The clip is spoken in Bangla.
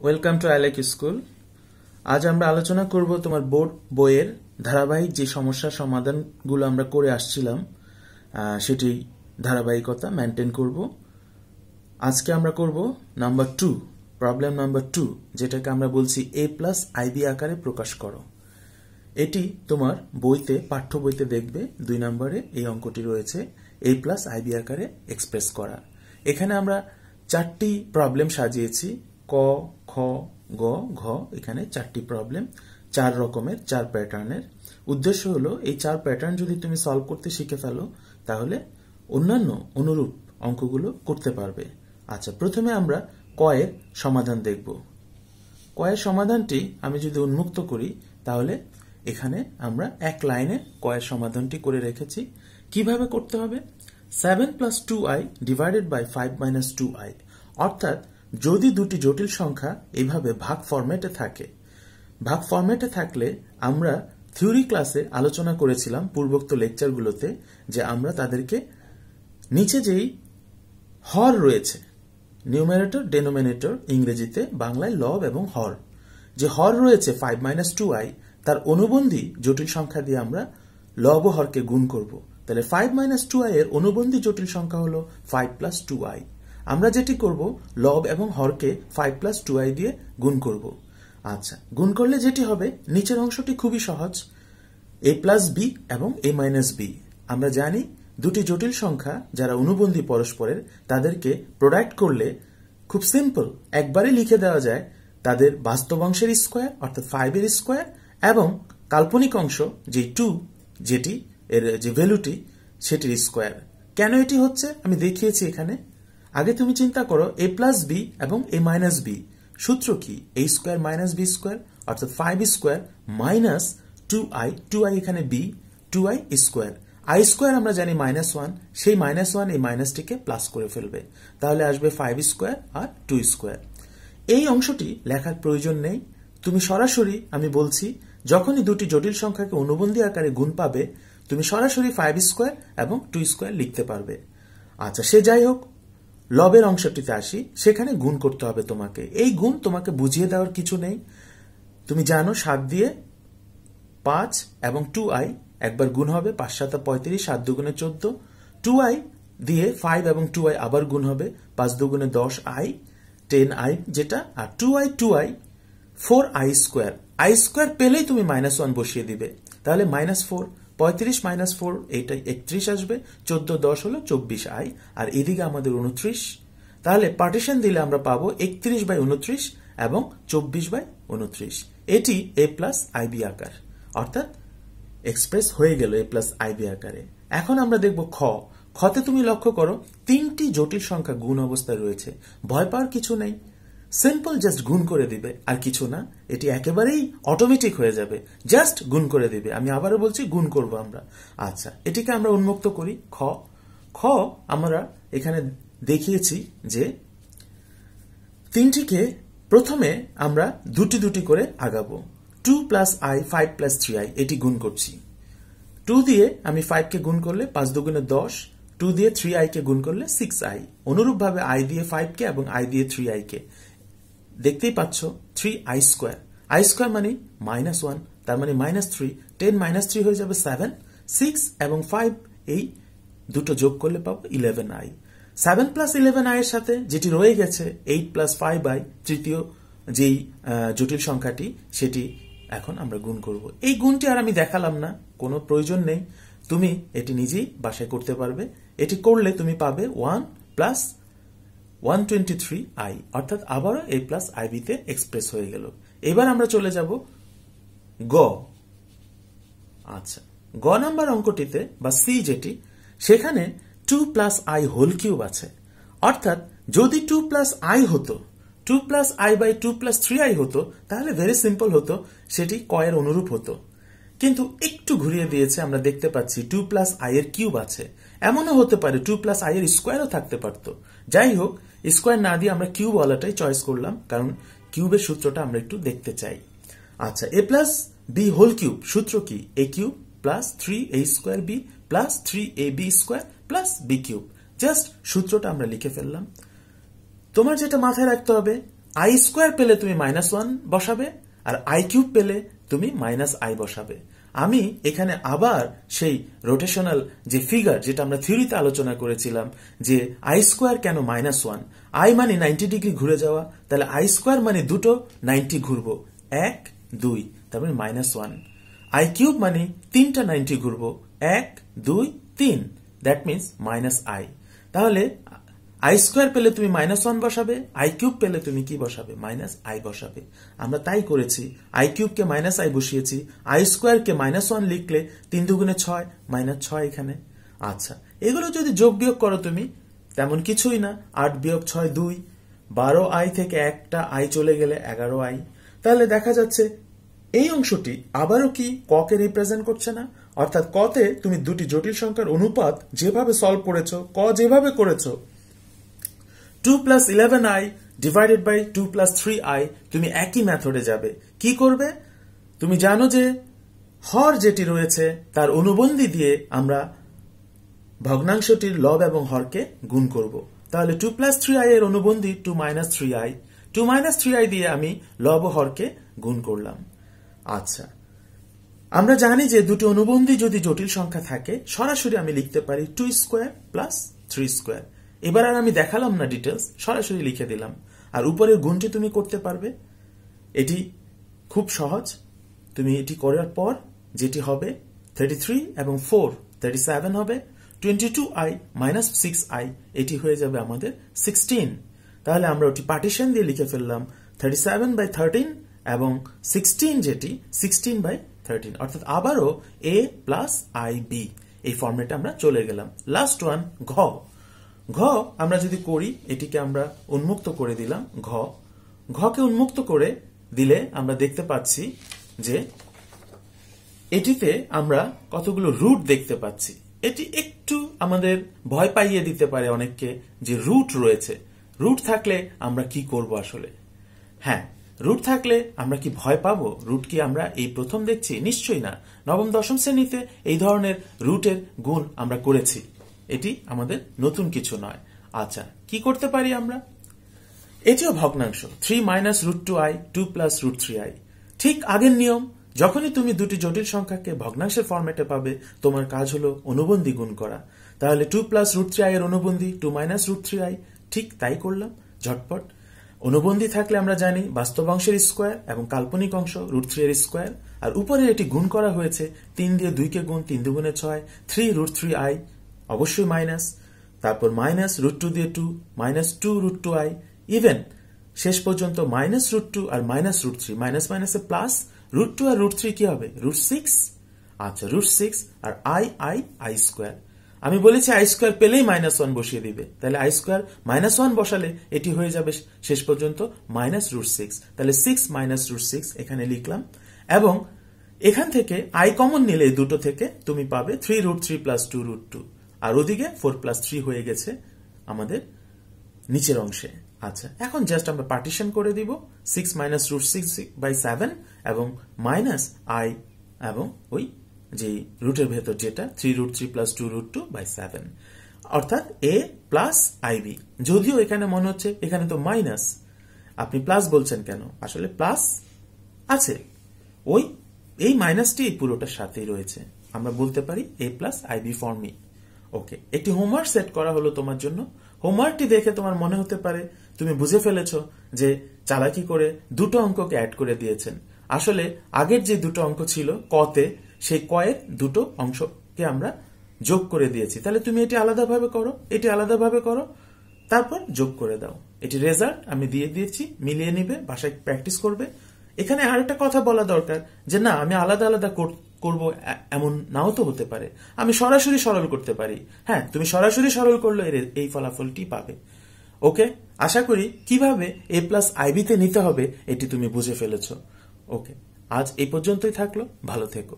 ওয়েলকাম টু আইলেক স্কুল আজ আমরা আলোচনা করব তোমার বোর্ড, বইয়ের ধারাবাহিক যে সমস্যার সমাধানগুলো আমরা করে আসছিলাম সেটি ধারাবাহিকতা মেনটেন করব। আজকে আমরা করব number two problem number two যেটাকে আমরা বলছি এ প্লাস আইবি আকারে প্রকাশ করো। এটি তোমার বইতে, পাঠ্য বইতে দেখবে, দুই নম্বরে এই অঙ্কটি রয়েছে এ প্লাস আইবি আকারে এক্সপ্রেস করা এখানে আমরা চারটি প্রবলেম সাজিয়েছি। ক, খ, গ, ঘ, এখানে চারটি প্রবলেম চার রকমের, চার প্যাটার্নের উদ্দেশ্য হলো, এই চার প্যাটার্ন যদি তুমি সলভ করতে শিখে ফেলো, তাহলে অন্যান্য অনুরূপ অঙ্কগুলো করতে পারবে। আচ্ছা প্রথমে আমরা কয়ের সমাধান দেখব। কয়ের সমাধানটি আমি যদি উন্মুক্ত করি, তাহলে এখানে আমরা এক লাইনে কয়ের সমাধানটি করে রেখেছি। কীভাবে করতে হবে? Seven plus two i divided by five minus two i অর্থাৎ যদি দুটি জটিল সংখ্যা এইভাবে ভাগ ফরম্যাটে থাকে, ভাগ ফরম্যাটে থাকলে আমরা থিওরি ক্লাসে আলোচনা করেছিলাম পূর্বোক্ত লেকচারগুলোতে যে আমরা তাদেরকে নিচে যেই হর রয়েছে নিউমারেটর ডেনোমিনেটর ইংরেজিতে বাংলায় লব এবং হর, যে হর রয়েছে ফাইভ মাইনাস টু আই তার অনুবন্ধী জটিল সংখ্যা দিয়ে আমরা লব হরকে গুণ করব। তাহলে ফাইভ মাইনাস টু আই এর অনুবন্ধী জটিল সংখ্যা হলো ফাইভ প্লাস টু আই আমরা যেটি করব, লব এবং হরকে ফাইভ প্লাস টু আই দিয়ে গুণ করব। আচ্ছা গুণ করলে যেটি হবে, নিচের অংশটি খুবই সহজ। এ প্লাস বি এবং এ মাইনাস বি আমরা জানি, দুটি জটিল সংখ্যা যারা অনুবন্ধী পরস্পরের, তাদেরকে প্রোডাক্ট করলে খুব সিম্পল একবারে লিখে দেওয়া যায়, তাদের বাস্তব অংশের স্কোয়ার অর্থাৎ ফাইভের স্কোয়ার এবং কাল্পনিক অংশ যে টু যেটি এর যে ভ্যালুটি সেটির স্কোয়ার কেন এটি হচ্ছে? আমি দেখিয়েছি এখানে। আগে তুমি চিন্তা করো এ প্লাস বি এবং এ মাইনাস বি সূত্র কি? A square minus b square অর্থাৎ five square minus two i two i এখানে b two i square i square আমরা জানি মাইনাস ওয়ান সেই মাইনাস ওয়ান এই মাইনাসটিকে প্লাস করে ফেলবে। তাহলে আসবে ফাইভ স্কোয়ার আর টু স্কোয়ার এই অংশটি লেখার প্রয়োজন নেই। তুমি সরাসরি, আমি বলছি, যখনই দুটি জটিল সংখ্যাকে অনুবন্ধী আকারে গুণ পাবে, তুমি সরাসরি ফাইভ স্কোয়ার এবং টু স্কোয়ার লিখতে পারবে। আচ্ছা সে যাই হোক লবের অংশটিতে আসি, সেখানে গুণ করতে হবে তোমাকে। এই গুণ তোমাকে বুঝিয়ে দেওয়ার কিছু নেই। তুমি জানো, সাত দিয়ে পাঁচ এবং টু আই একবার গুণ হবে, পাঁচ সাত পঁয়ত্রিশ, সাত দুগুণে চোদ্দ। টু আই দিয়ে ফাইভ এবং টু আই আবার গুণ হবে, পাঁচ দুগুণে দশ আই টেন আই যেটা, আর two i two i four i square i square পেলেই তুমি মাইনাস ওয়ান বসিয়ে দিবে। তাহলে মাইনাস ফোর পঁয়ত্রিশ মাইনাস ফোর এইটাই একত্রিশ আসবে। চোদ্দ, দশ হলো চব্বিশ আই আর এদিকে আমাদের উনত্রিশ। তাহলে পার্টিশন দিলে আমরা পাবো একত্রিশ বাই উনত্রিশ এবং চব্বিশ বাই উনত্রিশ। এটি এ প্লাস আইবি আকার। অর্থাৎ এক্সপ্রেস হয়ে গেল এ প্লাস আইবি আকারে। এখন আমরা দেখব খ। খতে তুমি লক্ষ্য করো, তিনটি জটিল সংখ্যা গুণ অবস্থায় রয়েছে। ভয় পাওয়ার কিছু নেই। সিম্পল জাস্ট গুণ করে দিবে। আর কিছু না, এটি একেবারেই অটোমেটিক হয়ে যাবে। জাস্ট গুণ করে দিবে। আমি আবারও বলছি, গুণ করব আমরা। আচ্ছা এটিকে আমরা উন্মুক্ত করি। খ। খ, আমরা এখানে দেখিয়েছি যে তিনটিকে প্রথমে আমরা দুটি দুটি করে আগাবো। Two plus i five plus three i এটি গুণ করছি। টু দিয়ে আমি ফাইভকে গুণ করলে পাঁচ দুগুণে দশ। টু দিয়ে থ্রি আইকে গুণ করলে সিক্স আই অনুরূপভাবে আই দিয়ে ফাইভকে এবং আই দিয়ে থ্রি আইকে দেখতেই পাচ্ছ three i square i square মানে মাইনাস ওয়ান তার মানে minus three ten minus three হয়ে যাবে সেভেন সিক্স এবং ফাইভ এই দুটো যোগ করলে পাবো eleven i seven plus eleven i এর সাথে যেটি রয়ে গেছে এইট প্লাস ফাইভ আই তৃতীয় যেই জটিল সংখ্যাটি, সেটি এখন আমরা গুণ করব। এই গুণটি আর আমি দেখালাম না, কোনো প্রয়োজন নেই। তুমি এটি নিজেই বাসায় করতে পারবে। এটি করলে তুমি পাবে one plus one twenty three i অর্থাৎ আবারও এ প্লাস আইবিতে এক্সপ্রেস হয়ে গেল। এবার আমরা চলে যাব গ। আচ্ছা গ নাম্বার অঙ্কটিতে, বা সি যেটি, সেখানে two plus i whole cube আছে। অর্থাৎ যদি টু প্লাস আই হতো two plus i by two plus three i হতো, তাহলে ভেরি সিম্পল হতো, সেটি কয়ের অনুরূপ হতো। কিন্তু একটু ঘুরিয়ে দিয়েছে, আমরা দেখতে পাচ্ছি টু প্লাস আই এর কিউব আছে। এমনও হতে পারে টু প্লাস আই এর স্কোয়ারও থাকতে পারত। যাই হোক স্কোয়ার না দিয়ে আমরা কিউব ওয়ালাটাই চয়েস করলাম, কারণ কিউবের সূত্রটা আমরা একটু দেখতে চাই। আচ্ছা A plus B whole cube সূত্র কি? A cube plus three A square B plus three A B square plus B cube just সূত্রটা আমরা লিখে ফেললাম। তোমার যেটা মাথায় রাখতে হবে আই স্কোয়ার পেলে তুমি মাইনাস ওয়ান বসাবে, আর আই কিউব পেলে তুমি মাইনাস আই বসাবে। আমি এখানে আবার সেই রোটেশনাল যে ফিগার যেটা আমরা থিওরিতে আলোচনা করেছিলাম, যে আই স্কোয়ার কেন মাইনাস ওয়ান আই মানে নাইনটি ডিগ্রি ঘুরে যাওয়া, তাহলে আই স্কোয়ার মানে দুটো নাইনটি ঘুরবো। এক, দুই তারপরে মাইনাস ওয়ান আই কিউব মানে তিনটা নাইনটি ঘুরবো। এক, দুই, তিন। দ্যাট মিনস মাইনাস আই তাহলে আই স্কোয়ার পেলে তুমি মাইনাস ওয়ান বসাবে আই কিউব পেলে তুমি কি বসাবে? মাইনাস আই বসাবে। আমরা তাই করেছি। আই কিউবকে মাইনাস আই বসিয়েছি। আই স্কোয়ারকে মাইনাস ওয়ান লিখলে তিন দুগুণে ছয় মাইনাস ছয় এখানে। আচ্ছা এগুলো যদি যোগ বিয়োগ করো তুমি, তেমন কিছুই না। আট বিয়োগ ছয় দুই, বারো আই থেকে একটা আই চলে গেলে এগারো আই তাহলে দেখা যাচ্ছে, এই অংশটি আবারও কি ককে রিপ্রেজেন্ট করছে না? অর্থাৎ কতে তুমি দুটি জটিল সংখ্যার অনুপাত যেভাবে সলভ করেছ, ক যেভাবে করেছ two plus eleven i divided by two plus three i তুমি একই মেথডে যাবে। কি করবে? তুমি জানো যে, হর যেটি রয়েছে, তার অনুবন্ধী দিয়ে আমরা ভগ্নাংশটির লব এবং হরকে গুণ করব। তাহলে টু প্লাস থ্রি আই এর অনুবন্ধী two minus three i two minus three i দিয়ে আমি লব হরকে গুণ করলাম। আচ্ছা আমরা জানি যে দুটি অনুবন্ধী যদি জটিল সংখ্যা থাকে, সরাসরি আমি লিখতে পারি two square plus three square এবার আর আমি দেখালাম না ডিটেলস সরাসরি লিখে দিলাম। আর উপরের গুণটি তুমি করতে পারবে। এটি খুব সহজ। তুমি এটি করার পর যেটি হবে থার্টি থ্রি এবং ফোর থার্টি সেভেন হবে twenty two i minus six i এটি হয়ে যাবে আমাদের সিক্সটিন তাহলে আমরা ওটি পার্টিশন দিয়ে লিখে ফেললাম থার্টি সেভেন বাই থার্টিন এবং সিক্সটিন যেটি সিক্সটিন বাই থার্টিন অর্থাৎ আবারও এ প্লাস আই বি এই ফর্মেটে আমরা চলে গেলাম। লাস্ট ওয়ান ঘ। ঘ আমরা যদি করি, এটিকে আমরা উন্মুক্ত করে দিলাম, ঘ। ঘকে উন্মুক্ত করে দিলে আমরা দেখতে পাচ্ছি যে এটিতে আমরা কতগুলো রুট দেখতে পাচ্ছি। এটি একটু আমাদের ভয় পাইয়ে দিতে পারে অনেককে যে রুট রয়েছে। রুট থাকলে আমরা কি করব আসলে? হ্যাঁ রুট থাকলে আমরা কি ভয় পাবো? রুট কি আমরা এই প্রথম দেখছি? নিশ্চয়ই না। নবম, দশম শ্রেণীতে এই ধরনের রুটের গুণ আমরা করেছি। এটি আমাদের নতুন কিছু নয়। আচ্ছা কি করতে পারি আমরা? এটিও ভগ্নাংশ। Three minus root two i, two plus root three i. ঠিক আগের নিয়ম, যখনই তুমি দুটি জটিল সংখ্যাকে ভগ্নাংশের ফর্মেটে পাবে, তোমার কাজ হলো অনুবন্ধী গুণ করা। তাহলে two plus root three i এর অনুবন্ধী, two minus root three i. ঠিক তাই করলাম, ঝটপট। অনুবন্ধী থাকলে আমরা জানি বাস্তব অংশের স্কোয়ার এবং কাল্পনিক অংশ রুট থ্রি এর স্কোয়ার। আর উপরে এটি গুণ করা হয়েছে, তিন দিয়ে দুইকে গুণ তিন দুগুণে ছয়, থ্রি রুট থ্রি আই অবশ্যই মাইনাস তারপর মাইনাস রুট টু দিয়ে two minus two root two i even শেষ পর্যন্ত মাইনাস রুট টু আর মাইনাস রুট থ্রি মাইনাস মাইনাসে প্লাস রুট টু আর রুট থ্রি কি হবে? রুট সিক্স আচ্ছা রুট সিক্স আর আই আই আই স্কোয়ার আমি বলেছি আই স্কোয়ার পেলেই মাইনাস ওয়ান বসিয়ে দিবে। তাহলে আই স্কোয়ার মাইনাস ওয়ান বসালে এটি হয়ে যাবে শেষ পর্যন্ত মাইনাস রুট সিক্স তাহলে সিক্স মাইনাস রুট সিক্স এখানে লিখলাম। এবং এখান থেকে আই কমন নিলে দুটো থেকে তুমি পাবে three root three plus two root two আর ওদিকে ফোর প্লাস থ্রি হয়ে গেছে আমাদের নিচের অংশে। আচ্ছা এখন জাস্ট আমরা পার্টিশন করে দিব six minus root six by seven এবং মাইনাস আই এবং ওই যে রুটের ভেতর যেটা three root three plus two root two by seven অর্থাৎ এ প্লাস আইবি যদিও এখানে মনে হচ্ছে এখানে তো মাইনাস আপনি প্লাস বলছেন কেন? আসলে প্লাস আছে। ওই, এই মাইনাসটি এই পুরোটার সাথেই রয়েছে। আমরা বলতে পারি এ প্লাস আইবি ফর্মই ওকে একটি হোমওয়ার্ক সেট করা হলো তোমার জন্য। হোমওয়ার্কটি দেখে তোমার মনে হতে পারে তুমি বুঝে ফেলেছ যে চালাকি করে দুটো অঙ্ককে অ্যাড করে দিয়েছেন। আসলে আগের যে দুটো অঙ্ক ছিল, কতে সেই কয়ের দুটো অংশকে আমরা যোগ করে দিয়েছি। তাহলে তুমি এটি আলাদাভাবে করো, এটি আলাদাভাবে করো, তারপর যোগ করে দাও। এটি রেজাল্ট আমি দিয়ে দিয়েছি, মিলিয়ে নিবে, বাসায় প্র্যাকটিস করবে। এখানে আরেকটা কথা বলা দরকার যে না, আমি আলাদা আলাদা করব এমন নাও তো হতে পারে। আমি সরাসরি সরল করতে পারি। হ্যাঁ তুমি সরাসরি সরল করলে এই ফলাফলটি পাবে। ওকে? আশা করি কীভাবে এ প্লাস আইবিতে নিতে হবে এটি তুমি বুঝে ফেলেছ। ওকে, আজ এই পর্যন্তই থাকল। ভালো থেকো।